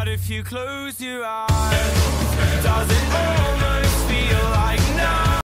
hard if you close your eyes.